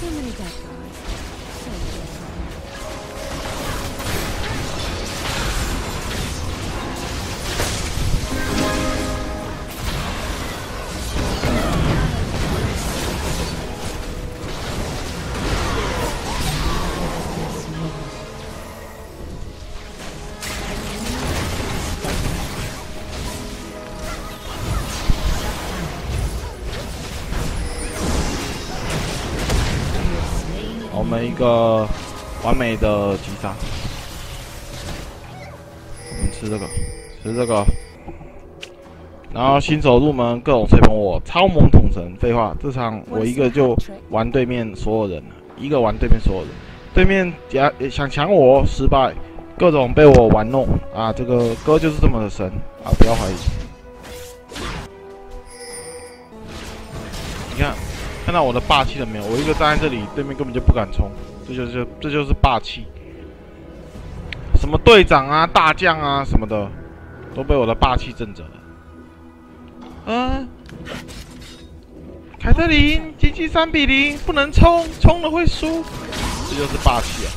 So many bad guys. 我们一个完美的击杀。我们吃这个，吃这个。然后新手入门各种吹捧我，超萌统神。废话，这场我一个就玩对面所有人了，一个玩对面所有人。对面假想抢我失败，各种被我玩弄啊！这个哥就是这么的神啊！不要怀疑。你看，看到我的霸气了没有？我一个站在这里，对面根本就不敢冲，这就是这就是霸气。什么队长啊、大将啊什么的，都被我的霸气震着了。嗯、凯特琳，经济三比零，不能冲，冲了会输，这就是霸气啊！